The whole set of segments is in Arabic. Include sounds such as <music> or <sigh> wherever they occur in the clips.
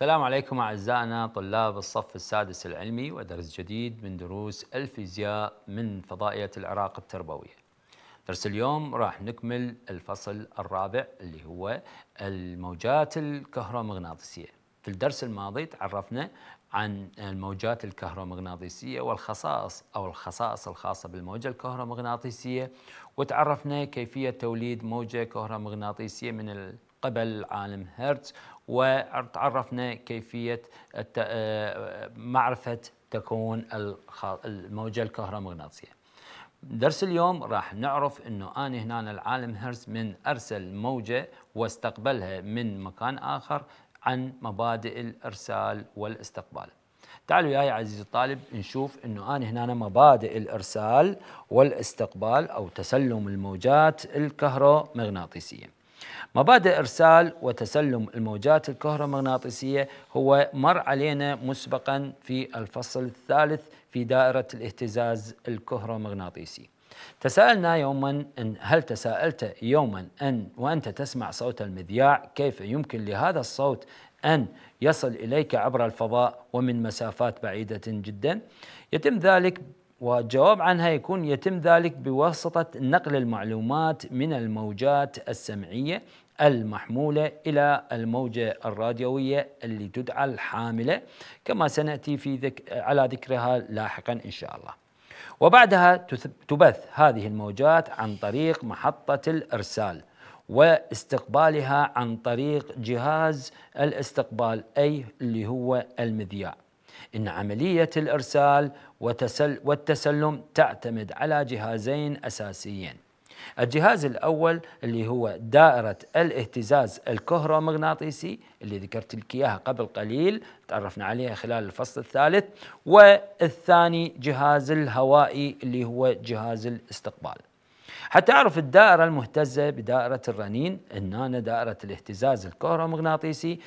السلام عليكم أعزائنا طلاب الصف السادس العلمي ودرس جديد من دروس الفيزياء من فضائية العراق التربوية. درس اليوم راح نكمل الفصل الرابع اللي هو الموجات الكهرومغناطيسية. في الدرس الماضي تعرفنا عن الموجات الكهرومغناطيسية والخصائص أو الخصائص الخاصة بالموجة الكهرومغناطيسية وتعرفنا كيفية توليد موجة كهرومغناطيسية من قبل عالم هرتز وتعرفنا كيفية آه، معرفة تكون الموجة الكهرومغناطيسية. درس اليوم راح نعرف إنه أنا هنا العالم هرتز من أرسل موجة واستقبلها من مكان آخر عن مبادئ الإرسال والاستقبال. تعالوا وياي عزيزي الطالب نشوف إنه أنا هنا مبادئ الإرسال والاستقبال أو تسلم الموجات الكهرومغناطيسية. مبادئ إرسال وتسلم الموجات الكهرومغناطيسية هو مر علينا مسبقا في الفصل الثالث في دائرة الاهتزاز الكهرومغناطيسي. تساءلنا يوما أن هل تساءلت يوما أن وأنت تسمع صوت المذياع؟ كيف يمكن لهذا الصوت أن يصل إليك عبر الفضاء ومن مسافات بعيدة جدا؟ يتم ذلك والجواب عنها يكون يتم ذلك بواسطة نقل المعلومات من الموجات السمعية المحمولة إلى الموجة الراديوية اللي تدعى الحاملة. كما سنأتي في ذك على ذكرها لاحقا إن شاء الله. وبعدها تبث هذه الموجات عن طريق محطة الإرسال واستقبالها عن طريق جهاز الاستقبال أي اللي هو المذياع. إن عملية الإرسال والتسلم تعتمد على جهازين أساسيين. الجهاز الأول اللي هو دائرة الاهتزاز الكهرومغناطيسي اللي ذكرت لك إياها قبل قليل تعرفنا عليها خلال الفصل الثالث. والثاني جهاز الهوائي اللي هو جهاز الاستقبال. حتى أعرف الدائرة المهتزة بدائرة الرنين أن دائرة الاهتزاز الكهرومغناطيسي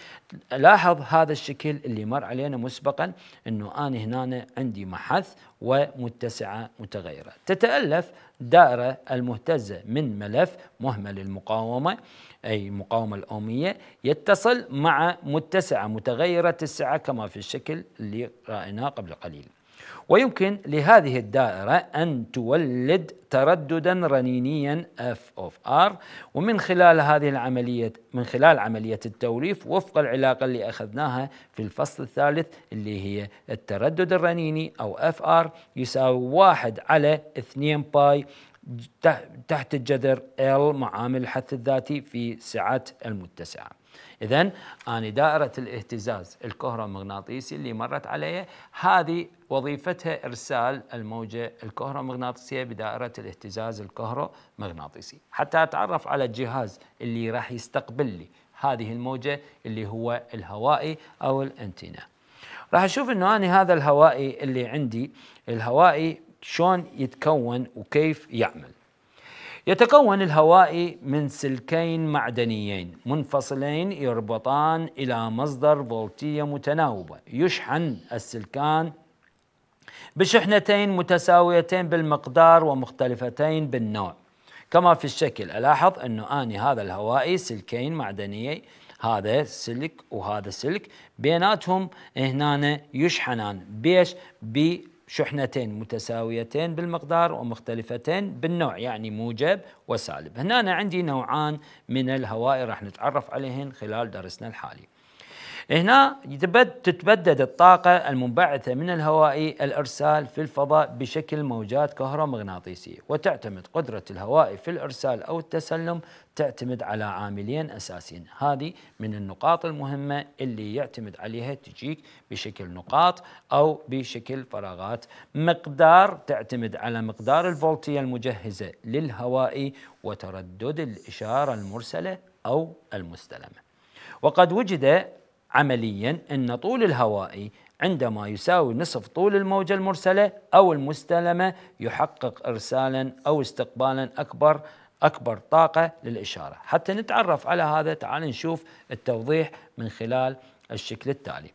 لاحظ هذا الشكل اللي مر علينا مسبقا أنه أنا هنا عندي محث ومتسعة متغيرة. تتألف دائرة المهتزة من ملف مهمل المقاومة أي المقاومة الأومية يتصل مع متسعة متغيرة السعة كما في الشكل اللي رأيناه قبل قليل. ويمكن لهذه الدائرة أن تولد ترددا رنينيا F of R ومن خلال هذه العملية من خلال عملية التوليف وفق العلاقة اللي أخذناها في الفصل الثالث اللي هي التردد الرنيني أو FR يساوي واحد على اثنين باي تحت الجذر L معامل الحث الذاتي في سعة المتسعة. إذا أنا دائرة الاهتزاز الكهرومغناطيسي اللي مرت علي هذه وظيفتها إرسال الموجة الكهرومغناطيسية بدائرة الاهتزاز الكهرومغناطيسي. حتى أتعرف على الجهاز اللي راح يستقبل لي هذه الموجة اللي هو الهوائي أو الأنتينا. راح أشوف أنه أنا هذا الهوائي اللي عندي الهوائي شلون يتكون وكيف يعمل. يتكون الهوائي من سلكين معدنيين منفصلين يربطان إلى مصدر فولتية متناوبة. يشحن السلكان بشحنتين متساويتين بالمقدار ومختلفتين بالنوع. كما في الشكل ألاحظ أنه أني هذا الهوائي سلكين معدنيين هذا سلك وهذا سلك بيناتهم هنا يشحنان. بيش؟ شحنتين متساويتين بالمقدار ومختلفتين بالنوع يعني موجب وسالب. هنا أنا عندي نوعان من الهواء راح نتعرف عليهن خلال درسنا الحالي. هنا تتبدد الطاقة المنبعثة من الهواء الإرسال في الفضاء بشكل موجات كهرومغناطيسية وتعتمد قدرة الهواء في الإرسال أو التسلم تعتمد على عاملين أساسيين. هذه من النقاط المهمة اللي يعتمد عليها تجيك بشكل نقاط أو بشكل فراغات. مقدار تعتمد على مقدار الفولتية المجهزة للهواء وتردد الإشارة المرسلة أو المستلمة. وقد وجد عمليا أن طول الهوائي عندما يساوي نصف طول الموجة المرسلة أو المستلمة يحقق إرسالا أو استقبالا أكبر أكبر طاقة للإشارة. حتى نتعرف على هذا تعال نشوف التوضيح من خلال الشكل التالي.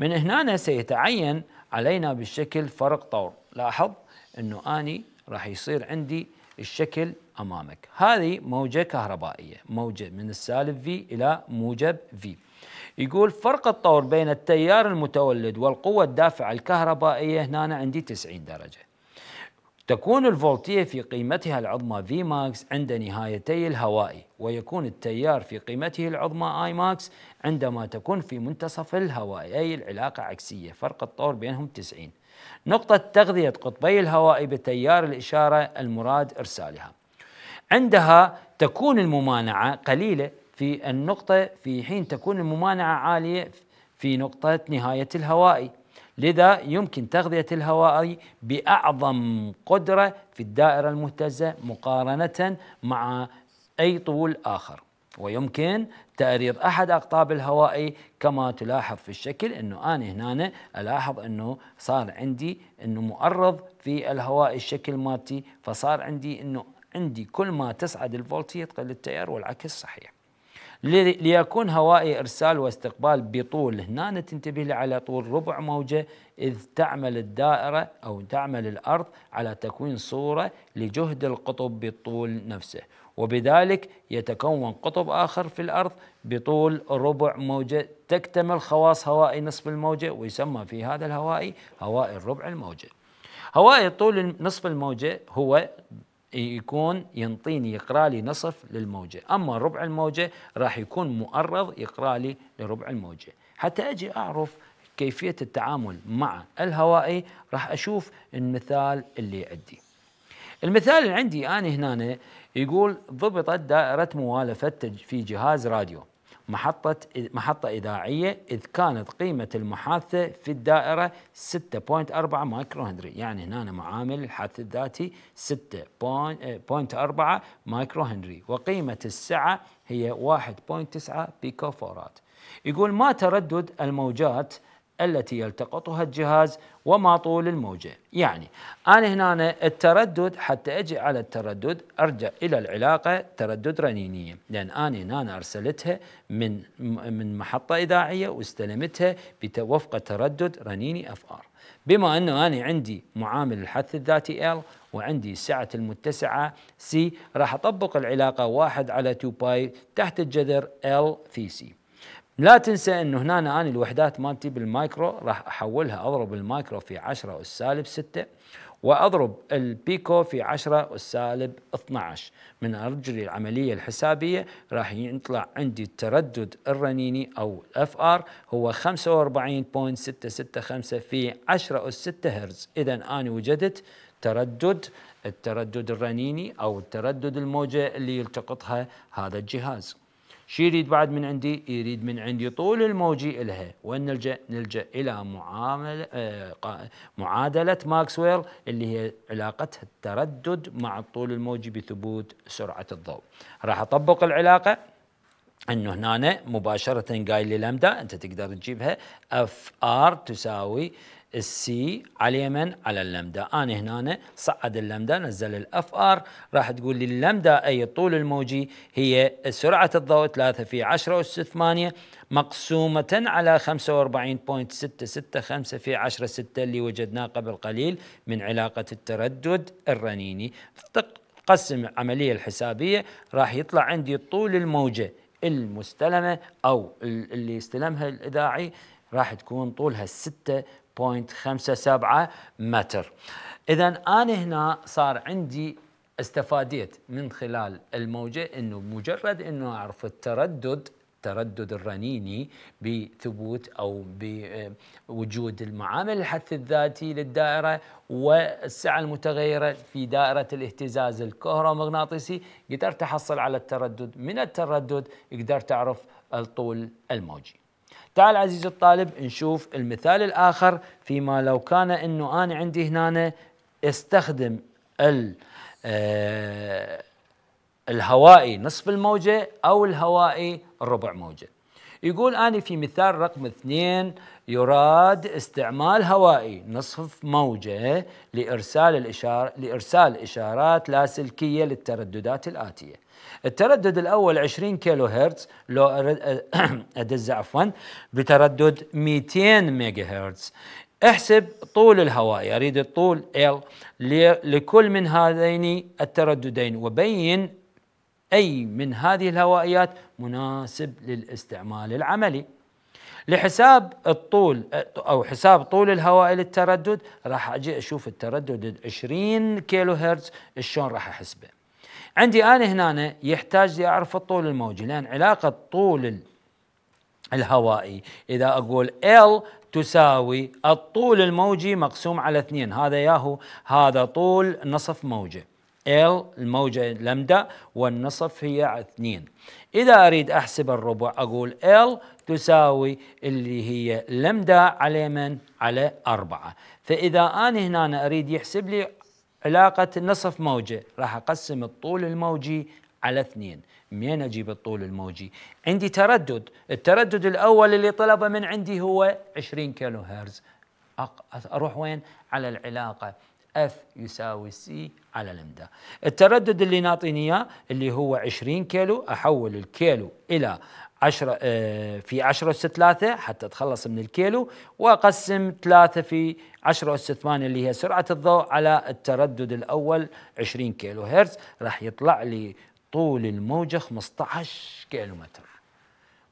من هنا سيتعين علينا بالشكل فرق طور. لاحظ أنه أني راح يصير عندي الشكل أمامك. هذه موجة كهربائية موجة من السالب في إلى موجب في يقول فرق الطور بين التيار المتولد والقوة الدافعة الكهربائية هنا عندي 90 درجة. تكون الفولتية في قيمتها العظمى V max عند نهايتي الهوائي ويكون التيار في قيمته العظمى I max عندما تكون في منتصف الهوائي أي العلاقة عكسية فرق الطور بينهم 90 نقطة تغذية قطبي الهوائي بتيار الإشارة المراد إرسالها. عندها تكون الممانعة قليلة في النقطة في حين تكون الممانعة عالية في نقطة نهاية الهوائي. لذا يمكن تغذية الهوائي بأعظم قدرة في الدائرة المهتزة مقارنة مع أي طول آخر. ويمكن تأريض أحد أقطاب الهوائي كما تلاحظ في الشكل أنه أنا هنا ألاحظ أنه صار عندي أنه مؤرض في الهواء الشكل مالتي فصار عندي أنه عندي كل ما تصعد الفولتية تقل التيار والعكس صحيح. ليكون هوائي إرسال واستقبال بطول. هنا تنتبه لي على طول ربع موجة إذ تعمل الدائرة أو تعمل الأرض على تكوين صورة لجهد القطب بالطول نفسه. وبذلك يتكون قطب آخر في الأرض بطول ربع موجة تكتمل خواص هوائي نصف الموجة ويسمى في هذا الهوائي هوائي الربع الموجة. هوائي طول نصف الموجة هو يكون ينطيني يقرا لي نصف للموجة، أما ربع الموجة راح يكون مؤرض يقرا لي لربع الموجة، حتى أجي أعرف كيفية التعامل مع الهوائي راح أشوف المثال اللي عندي. المثال اللي عندي أنا هنا يقول ضبطت دائرة موالفة في جهاز راديو. محطة محطة إذاعية إذ كانت قيمة المحاثة في الدائرة 6.4 مايكرو هنري. يعني هنا معامل الحث الذاتي 6.4 مايكرو هنري. وقيمة السعة هي 1.9 بيكو فاراد. يقول ما تردد الموجات التي يلتقطها الجهاز وما طول الموجة. يعني أنا هنا التردد حتى أجي على التردد أرجع إلى العلاقة تردد رنينية. لأن أنا هنا أرسلتها من من محطة إذاعية واستلمتها وفق تردد رنيني fr بما أنه أنا عندي معامل الحث الذاتي L وعندي سعة المتسعة C راح أطبق العلاقة واحد على 2 باي تحت الجذر L في C لا تنسى إنه هنا أنا الوحدات مالتي بالمايكرو راح أحولها أضرب المايكرو في 10 اس سالب 6 وأضرب البيكو في 10 اس سالب 12 من أجري العملية الحسابية راح يطلع عندي التردد الرنيني أو fr هو 45.665 في 10 اس 6 هرتز. اذا أنا وجدت تردد التردد الرنيني أو التردد الموجة اللي يلتقطها هذا الجهاز. شو يريد بعد من عندي؟ يريد من عندي طول الموجي إلها وين نلجأ؟ نلجأ إلى معاملة آه معادلة ماكسويل اللي هي علاقة التردد مع الطول الموجي بثبوت سرعة الضوء راح أطبق العلاقة إنه هنا مباشرة قايل لي لمدا أنت تقدر تجيبها fr تساوي ال C على اللمدا على اللمدا أنا هنا صعد اللمدا نزل ال fr راح تقول لي اللمدا أي الطول الموجي هي سرعة الضوء 3 في 10 اس 8 مقسومة على 45.665 في 10 6 اللي وجدناه قبل قليل من علاقة التردد الرنيني. تقسم العملية الحسابية راح يطلع عندي طول الموجة المستلمة أو اللي استلمها الإذاعي راح تكون طولها 6 0.57 متر. اذا أنا هنا صار عندي استفاديت من خلال الموجة إنه مجرد إنه أعرف التردد التردد الرنيني بثبوت أو بوجود المعامل الحث الذاتي للدائرة والسعة المتغيرة في دائرة الاهتزاز الكهرومغناطيسي. قدرت أحصل على التردد. من التردد قدرت أعرف الطول الموجي. تعال عزيزي الطالب نشوف المثال الآخر فيما لو كان أنه أنا عندي هنا استخدم ال آه، الهوائي نصف الموجة أو الهوائي ربع موجة. يقول أنا في مثال رقم اثنين يراد استعمال هوائي نصف موجة لإرسال الإشارة لإرسال إشارات لاسلكية للترددات الآتية. التردد الأول 20 كيلو هرتز لو <clears throat> أدز عفوا بتردد 200 ميجا هرتز احسب طول الهواء أريد الطول L لكل من هذين الترددين وبين أي من هذه الهوائيات مناسب للاستعمال العملي. لحساب الطول أو حساب طول الهواء للتردد راح أجي أشوف التردد 20 كيلو هرتز شلون راح أحسبه. عندي أنا هنا يحتاج لي اعرف الطول الموجي لأن علاقة طول الهوائي إذا أقول L تساوي الطول الموجي مقسوم على اثنين هذا ياهو هذا طول نصف موجه L الموجة لمدة والنصف هي اثنين إذا أريد أحسب الربع أقول L تساوي اللي هي لمدة على من؟ على أربعة فإذا أنا هنا أريد يحسب لي علاقة نصف موجة. راح أقسم الطول الموجي على اثنين. منين أجيب الطول الموجي؟ عندي تردد. التردد الأول اللي طلبه من عندي هو 20 كيلو هرتز أروح وين؟ على العلاقة. F يساوي C على لمدة التردد اللي ناطيني إياه اللي هو 20 كيلو أحول الكيلو إلى 10 آه، في 10 اس 3 حتى اتخلص من الكيلو وأقسم 3 في 10 اس 8 اللي هي سرعة الضوء على التردد الأول 20 كيلو هرتز. راح يطلع لي طول الموجه 15 كيلو متر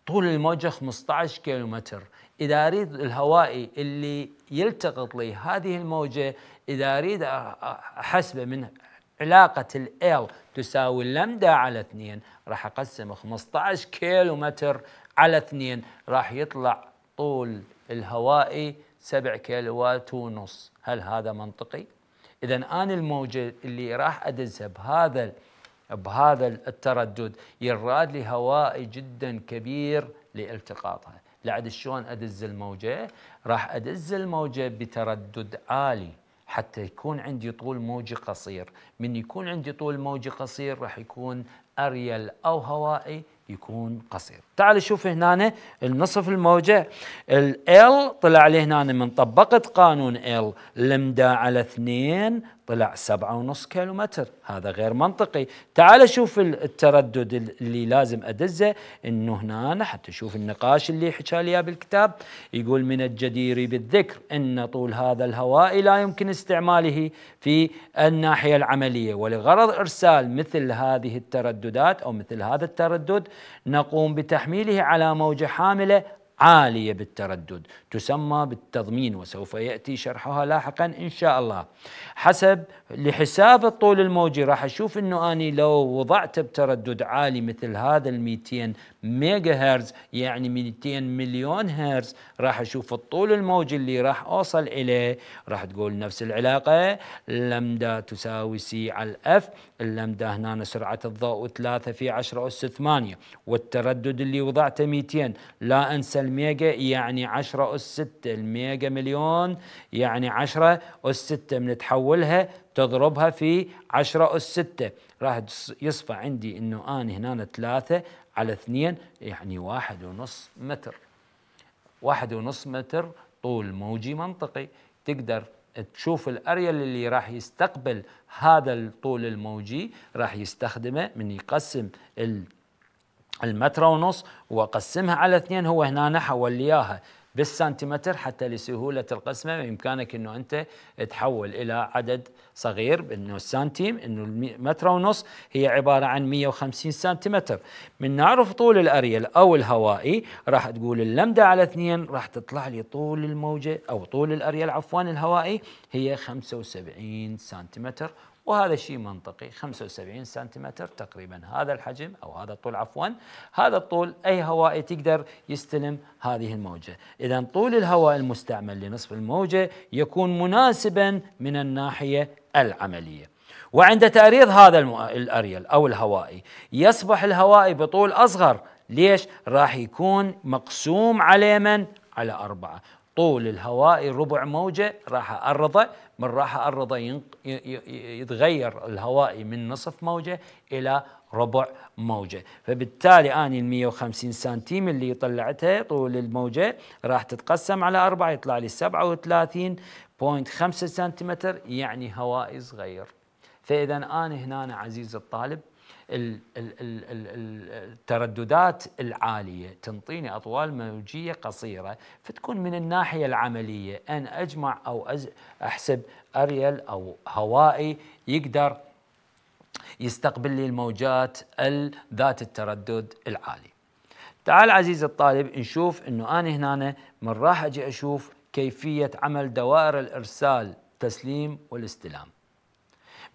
طول الموجه 15 كيلو متر إذا أريد الهوائي اللي يلتقط لي هذه الموجة إذا أريد أحسبه من علاقة ال تساوي اللمدة على 2 راح أقسم 15 كيلو متر على 2 راح يطلع طول الهوائي 7 كيلوات ونص هل هذا منطقي؟ إذا أنا الموجة اللي راح أدزها بهذا بهذا التردد يراد لي هوائي جدا كبير لالتقاطها لعد شلون أدز الموجة؟ راح أدز الموجة بتردد عالي حتى يكون عندي طول موجي قصير. من يكون عندي طول موجي قصير راح يكون أريل أو هوائي يكون قصير. تعال شوف هنا النصف الموجة ال L طلع لي هنا من طبقت قانون L لمدة على اثنين طلع سبعة ونص كيلو متر هذا غير منطقي. تعال شوف التردد اللي لازم أدزه. إنه هنا حتى شوف النقاش اللي حكى لي بالكتاب. يقول من الجدير بالذكر أن طول هذا الهواء لا يمكن استعماله في الناحية العملية. ولغرض إرسال مثل هذه الترددات أو مثل هذا التردد نقوم بتحميله على موجة حاملة عالية بالتردد تسمى بالتضمين وسوف يأتي شرحها لاحقا إن شاء الله. حسب لحساب الطول الموجي راح أشوف أنه أني لو وضعت بتردد عالي مثل هذا ال 200 ميجا هرتز يعني 200 مليون هرتز راح أشوف الطول الموجي اللي راح أوصل إليه. راح تقول نفس العلاقة لمدا تساوي C على ال F اللمدا هنا سرعة الضوء 3 في 10 أس 8 والتردد اللي وضعته 200 لا أنسى الميجا يعني 10 أس 6 الميجا مليون يعني 10 أس 6 بنتحولها تضربها في 10 أس 6 راح يصفى عندي إنه أنا هنا 3 على 2 يعني واحد ونص متر. واحد ونص متر طول موجي منطقي. تقدر تشوف الاريال اللي راح يستقبل هذا الطول الموجي راح يستخدمه من يقسم المتر ونص وقسمها على اثنين هو هنا حول لي اياها بالسنتيمتر حتى لسهولة القسمة. بإمكانك أنه أنت تحول إلى عدد صغير أنه السنتيم أنه المتر ونص هي عبارة عن 150 سنتيمتر. من نعرف طول الأريل أو الهوائي راح تقول اللمدة على اثنين راح تطلع لي طول الموجة أو طول الأريل عفوا الهوائي هي 75 سنتيمتر. وهذا شيء منطقي. 75 سنتيمتر تقريبا. هذا الحجم أو هذا الطول عفوا. هذا الطول أي هوائي تقدر يستلم هذه الموجة. إذا طول الهواء المستعمل لنصف الموجة يكون مناسبا من الناحية العملية. وعند تأريض هذا الأريل أو الهوائي يصبح الهوائي بطول أصغر. ليش؟ راح يكون مقسوم على من؟ على أربعة. طول الهواء ربع موجة راح أرضه من راح أرضه يتغير الهواء من نصف موجة إلى ربع موجة. فبالتالي أني ال 150 سنتيم اللي طلعتها طول الموجة راح تتقسم على أربعة يطلع لي 37.5 سنتيمتر يعني هواء صغير. فإذا أنا هنا عزيز الطالب الترددات العالية تنطيني أطوال موجية قصيرة فتكون من الناحية العملية. أن أجمع أو أحسب أريل أو هوائي يقدر يستقبل لي الموجات ذات التردد العالي. تعال عزيزي الطالب نشوف إنه أنا هنا من راح أجي أشوف كيفية عمل دوائر الإرسال تسليم والاستلام.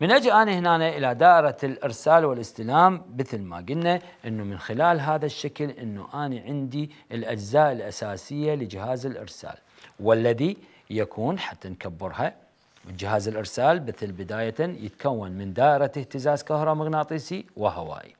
من أجي أنا هنا إلى دائرة الإرسال والاستلام مثل ما قلنا إنه من خلال هذا الشكل إنه أنا عندي الأجزاء الأساسية لجهاز الإرسال والذي يكون حتى نكبرها جهاز الإرسال مثل بداية يتكون من دائرة اهتزاز كهرومغناطيسي وهوائي.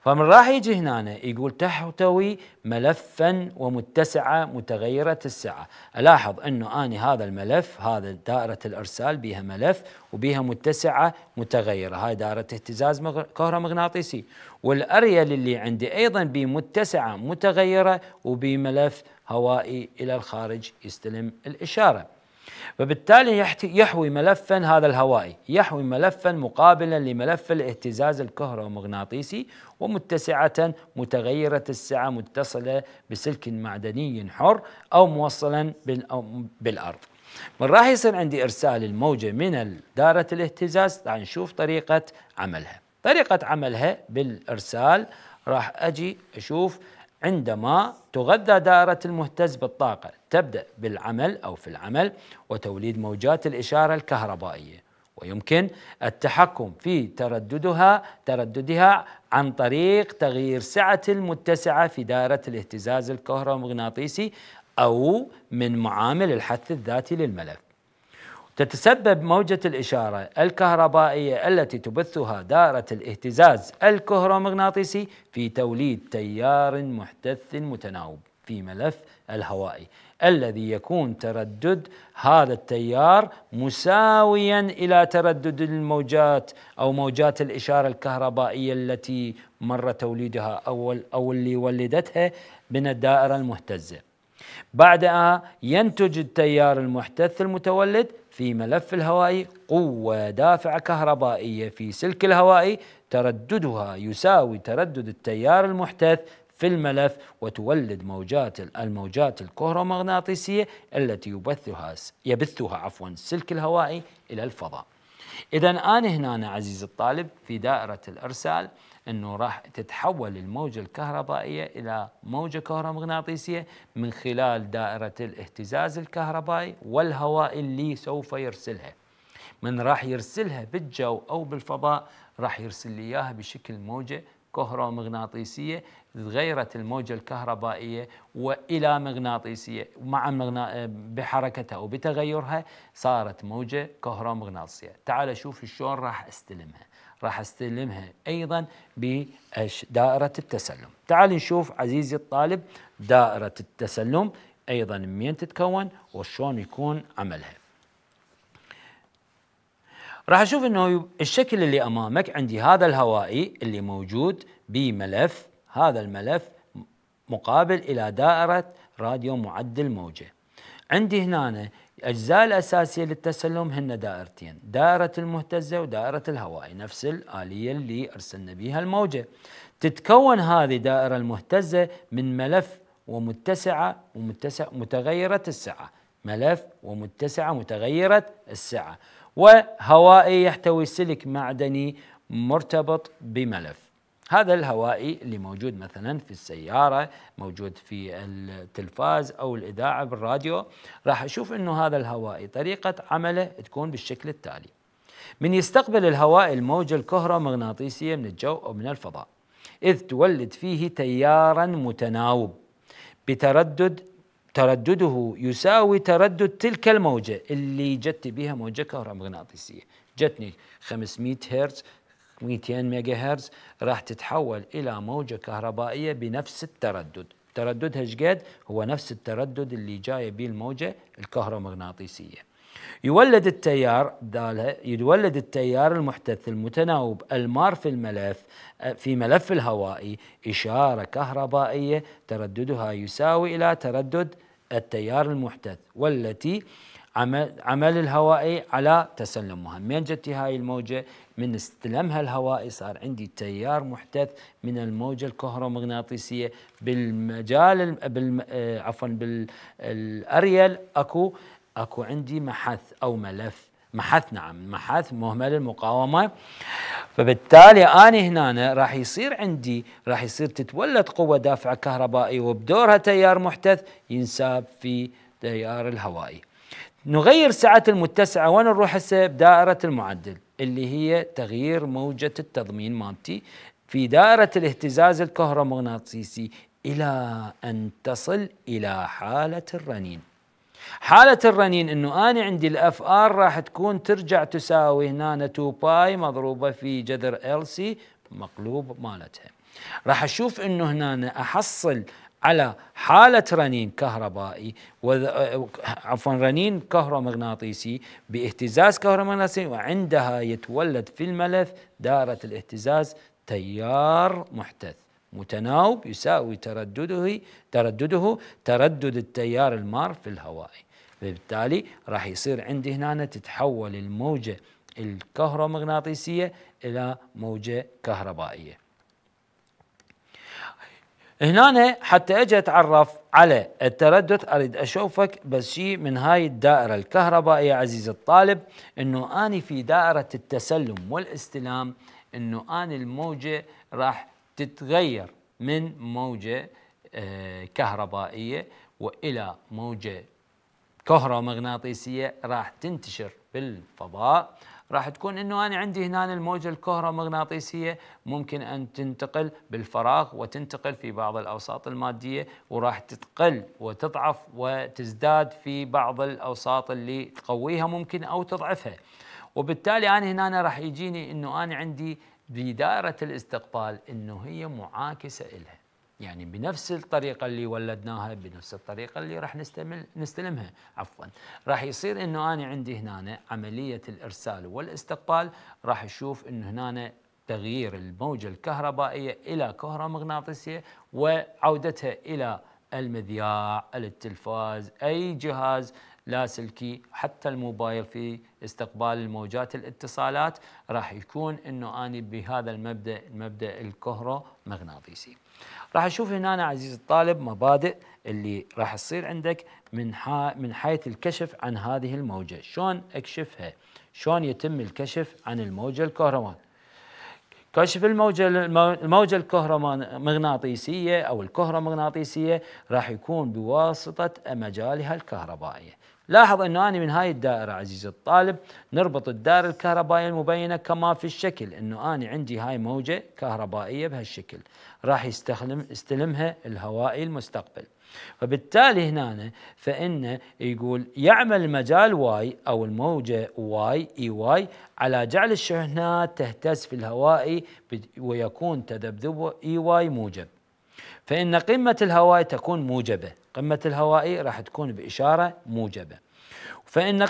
فمن راح يجي هنا يقول تحتوي ملفا ومتسعة متغيرة السعة. ألاحظ أنه أني هذا الملف هذا دائرة الإرسال بها ملف وبها متسعة متغيرة. هاي دائرة اهتزاز كهرومغناطيسي. والأريل اللي عندي أيضا بمتسعة متغيرة وبملف هوائي إلى الخارج يستلم الإشارة. وبالتالي يحوي ملفا هذا الهوائي يحوي ملفا مقابلا لملف الاهتزاز الكهرومغناطيسي ومتسعة متغيرة السعة متصلة بسلك معدني حر أو موصلا بالأرض. من راح يصير عندي إرسال الموجة من دارة الاهتزاز راح نشوف طريقة عملها. طريقة عملها بالإرسال راح أجي أشوف عندما تغذى دائرة المهتز بالطاقة تبدأ بالعمل أو في العمل وتوليد موجات الإشارة الكهربائية. ويمكن التحكم في ترددها ترددها عن طريق تغيير سعة المتسعة في دائرة الاهتزاز الكهرومغناطيسي أو من معامل الحث الذاتي للملف. تتسبب موجة الإشارة الكهربائية التي تبثها دائرة الاهتزاز الكهرومغناطيسي في توليد تيار محتث متناوب في ملف الهوائي الذي يكون تردد هذا التيار مساويا إلى تردد الموجات أو موجات الإشارة الكهربائية التي مر توليدها أو أو اللي ولدتها من الدائرة المهتزة. بعدها ينتج التيار المحتث المتولد في ملف الهوائي قوة دافعة كهربائية في سلك الهوائي ترددها يساوي تردد التيار المحتث في الملف وتولد موجات الموجات الكهرومغناطيسية التي يبثها يبثها عفوا السلك الهوائي إلى الفضاء. إذا أنا هنا عزيزي الطالب في دائرة الإرسال أنه راح تتحول الموجة الكهربائية إلى موجة كهرومغناطيسية من خلال دائرة الاهتزاز الكهربائي والهواء اللي سوف يرسلها. من راح يرسلها بالجو أو بالفضاء راح يرسل لي إياها بشكل موجة كهرومغناطيسية تغيرت الموجة الكهربائية وإلى مغناطيسية مع مغنا... بحركتها وبتغيرها صارت موجة كهرومغناطيسية. تعال شوف شلون راح استلمها. راح استلمها أيضا بدائره التسلم. تعال نشوف عزيزي الطالب دائرة التسلم أيضا من تتكون وشلون يكون عملها. راح أشوف إنه الشكل اللي أمامك عندي هذا الهوائي اللي موجود بملف هذا الملف مقابل إلى دائرة راديو معدل موجة. عندي هنا الأجزاء الأساسية للتسلم هن دائرتين دائرة المهتزة ودائرة الهواء نفس الآلية اللي أرسلنا بها الموجة. تتكون هذه دائرة المهتزة من ملف ومتسعة ومتسع متغيرة السعة ملف ومتسعة متغيرة السعة. وهوائي يحتوي سلك معدني مرتبط بملف. هذا الهوائي اللي موجود مثلا في السيارة موجود في التلفاز أو الإذاعة بالراديو راح أشوف أنه هذا الهوائي طريقة عمله تكون بالشكل التالي. من يستقبل الهواء الموجة الكهرومغناطيسية من الجو أو من الفضاء إذ تولد فيه تيارا متناوب بتردد تردده يساوي تردد تلك الموجة اللي جت بها موجة كهرومغناطيسية. جتني 500 هرتز 200 ميجا هرتز راح تتحول إلى موجة كهربائية بنفس التردد ترددها إيش قد؟ هو نفس التردد اللي جاية به الموجة الكهرومغناطيسية يولد التيار يولد التيار المحتث المتناوب المار في الملف في ملف الهوائي إشارة كهربائية ترددها يساوي إلى تردد التيار المحتث والتي عمل, عمل الهوائي على تسلمها. من جت هاي الموجة من استلمها الهوائي صار عندي تيار محتث من الموجة الكهرومغناطيسية بالمجال بال عفوا بالاريل اكو أكو عندي محث أو ملف محث نعم محث مهمل المقاومة. فبالتالي أنا هنا راح يصير عندي راح يصير تتولد قوة دافعة كهربائية وبدورها تيار محدث ينساب في تيار الهوائي. نغير سعة المتسعة وين نروح هسه؟ بدائرة المعدل اللي هي تغيير موجة التضمين مالتي في دائرة الاهتزاز الكهرومغناطيسي إلى أن تصل إلى حالة الرنين. حالة الرنين إنه أنا عندي ال fr راح تكون ترجع تساوي هنا 2 pi مضروبة في جذر LC مقلوب مالتها. راح أشوف إنه هنا أحصل على حالة رنين كهربائي عفوا رنين كهرومغناطيسي بإهتزاز كهرومغناطيسي وعندها يتولد في الملف دائرة الاهتزاز تيار محدث متناوب يساوي تردده تردده تردد التيار المار في الهواء. فبالتالي راح يصير عندي هنا تتحول الموجة الكهرومغناطيسية إلى موجة كهربائية. هنا حتى أجي اتعرف على التردد اريد اشوفك بس شيء من هاي الدائرة الكهربائيه عزيزي الطالب انه اني في دائرة التسلم والاستلام انه اني الموجة راح تتغير من موجة آه، كهربائية وإلى موجة كهرومغناطيسية راح تنتشر بالفضاء. راح تكون إنه أنا عندي هنا الموجة الكهرومغناطيسية ممكن أن تنتقل بالفراغ وتنتقل في بعض الأوساط المادية وراح تتقل وتضعف وتزداد في بعض الأوساط اللي تقويها ممكن أو تضعفها. وبالتالي أنا هنا راح يجيني إنه أنا عندي بدائره الاستقبال إنه هي معاكسة لها يعني بنفس الطريقة اللي ولدناها بنفس الطريقة اللي راح نستمل نستلمها. عفوا. راح يصير إنه أنا عندي هنا عملية الإرسال والاستقبال راح أشوف إنه هنا تغيير الموجة الكهربائية إلى كهرومغناطيسية وعودتها إلى المذياع التلفاز أي جهاز لاسلكي حتى الموبايل في استقبال الموجات الاتصالات راح يكون إنه أني بهذا المبدأ المبدا الكهرومغناطيسي راح أشوف هنا أنا عزيزي الطالب مبادئ اللي راح تصير عندك من من حيث الكشف عن هذه الموجة. شلون أكشفها؟ شلون يتم الكشف عن الموجة الكهرومغناطيسية؟ كشف الموجة الموجة الكهرومغناطيسية أو الكهرومغناطيسية راح يكون بواسطة مجالها الكهربائية. لاحظ إنه أنا من هاي الدائرة عزيزي الطالب نربط الدائره الكهربائية المبينة كما في الشكل إنه أنا عندي هاي موجة كهربائية بهالشكل. راح يستلمها الهوائي المستقبل. فبالتالي هنا فإن يقول يعمل مجال y أو الموجة y Ey على جعل الشحنات تهتز في الهوائي ويكون تذبذب Ey موجب. فإن قمة الهوائي تكون موجبة. قمة الهوائي راح تكون بإشارة موجبة. فإن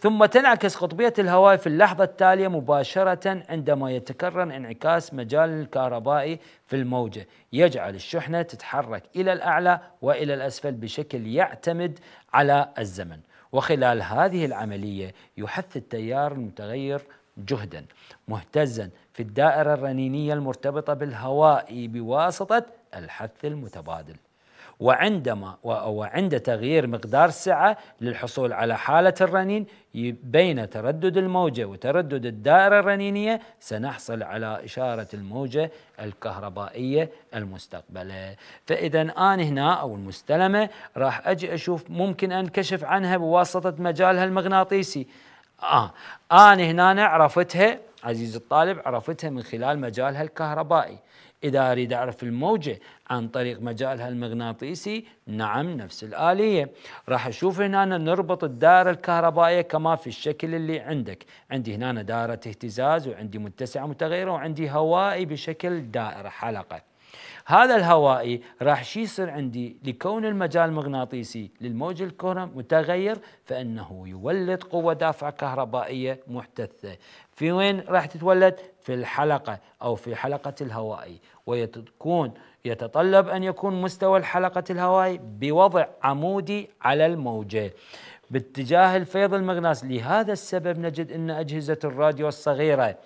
ثم تنعكس قطبية الهوائي في اللحظة التالية مباشرة عندما يتكرر انعكاس مجال الكهربائي في الموجة. يجعل الشحنة تتحرك إلى الأعلى وإلى الأسفل بشكل يعتمد على الزمن. وخلال هذه العملية يحث التيار المتغير جهدا مهتزا في الدائرة الرنينية المرتبطة بالهواء بواسطة الحث المتبادل. وعندما وعند تغيير مقدار السعة للحصول على حالة الرنين بين تردد الموجة وتردد الدائرة الرنينية سنحصل على إشارة الموجة الكهربائية المستقبلة. فإذا أنا هنا أو المستلمة راح أجي أشوف ممكن أنكشف عنها بواسطة مجالها المغناطيسي. آه أنا هنا عرفتها عزيزي الطالب عرفتها من خلال مجالها الكهربائي. إذا أريد أعرف الموجة عن طريق مجالها المغناطيسي نعم نفس الآلية. راح أشوف هنا نربط الدائرة الكهربائية كما في الشكل اللي عندك. عندي هنا دائرة اهتزاز وعندي متسعة متغيرة وعندي هوائي بشكل دائرة حلقة. هذا الهوائي راح شي يصير عندي لكون المجال المغناطيسي للموج الكهربائي متغير فإنه يولد قوة دافعه كهربائية محدثه في وين راح تتولد؟ في الحلقة أو في حلقة الهوائي. ويكون يتطلب أن يكون مستوى الحلقة الهوائي بوضع عمودي على الموجة. باتجاه الفيض المغناطيسي لهذا السبب نجد إن أجهزة الراديو الصغيرة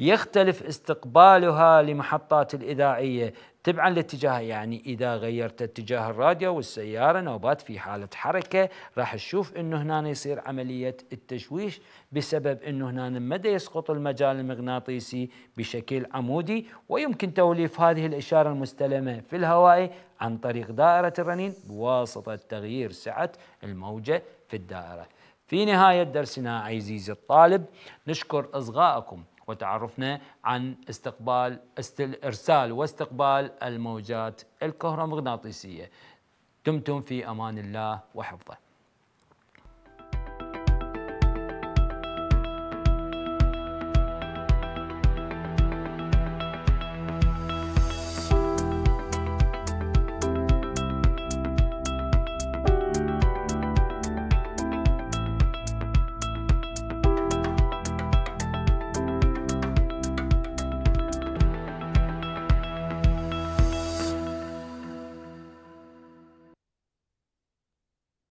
يختلف استقبالها لمحطات الإذاعية. تبعا لاتجاهه يعني إذا غيرت اتجاه الراديو والسيارة نوبات في حالة حركة راح تشوف أنه هنا يصير عملية التشويش بسبب أنه هنا مدى يسقط المجال المغناطيسي بشكل عمودي. ويمكن توليف هذه الإشارة المستلمة في الهواء عن طريق دائرة الرنين بواسطة تغيير سعة الموجة في الدائرة. في نهاية درسنا عزيزي الطالب نشكر إصغائكم وتعرفنا عن استقبال إرسال واستقبال الموجات الكهرومغناطيسية. دمتم في أمان الله وحفظه.